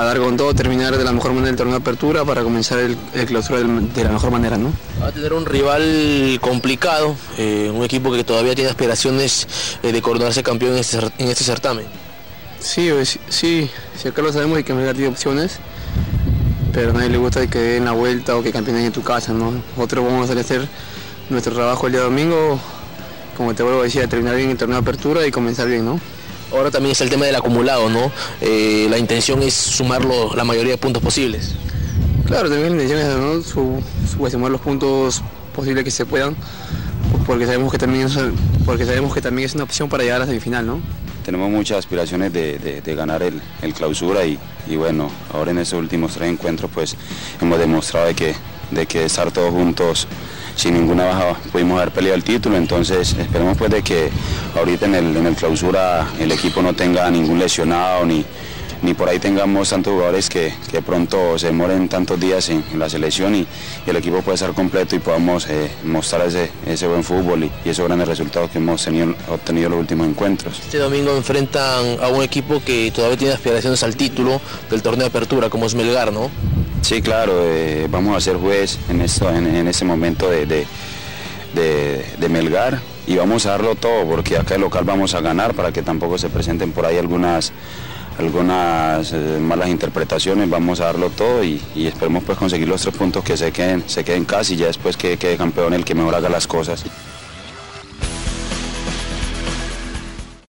a dar con todo, terminar de la mejor manera el torneo de apertura para comenzar el, clausura de la mejor manera. ¿no? Va a tener un rival complicado, eh, un equipo que todavía tiene aspiraciones eh, de coronarse campeón en este, en este certamen. Sí, sí, sí, acá lo sabemos y que Melgar tiene opciones, pero a nadie le gusta que den la vuelta o que campeonen en tu casa. ¿no? Nosotros vamos a hacer nuestro trabajo el día domingo, como te vuelvo a decir, a terminar bien el torneo de apertura y comenzar bien. ¿no? Ahora también está el tema del acumulado, ¿no? Eh, la intención es sumarlo la mayoría de puntos posibles. Claro, también la intención es ¿no? sumar los puntos posibles que se puedan, porque sabemos que también es, porque sabemos que también es una opción para llegar a la semifinal, ¿no? Tenemos muchas aspiraciones de, ganar el, clausura y, bueno, ahora en estos últimos tres encuentros pues hemos demostrado que, de que estar todos juntos sin ninguna baja pudimos haber peleado el título, entonces esperemos pues de que ahorita en el, en el clausura el equipo no tenga ningún lesionado ni, ni por ahí tengamos tantos jugadores que, que pronto se demoren tantos días en, la selección y, el equipo pueda estar completo y podamos eh, mostrar ese, ese buen fútbol y, esos grandes resultados que hemos tenido, obtenido en los últimos encuentros. Este domingo enfrentan a un equipo que todavía tiene aspiraciones al título del torneo de apertura, como es Melgar, ¿no? Sí, claro, eh, vamos a ser juez en, esto, en, ese momento de, de, Melgar y vamos a darlo todo porque acá el local vamos a ganar para que tampoco se presenten por ahí algunas algunas eh, malas interpretaciones, vamos a darlo todo y, esperemos pues conseguir los tres puntos que se queden, se queden casi y ya después que quede campeón el que mejor haga las cosas.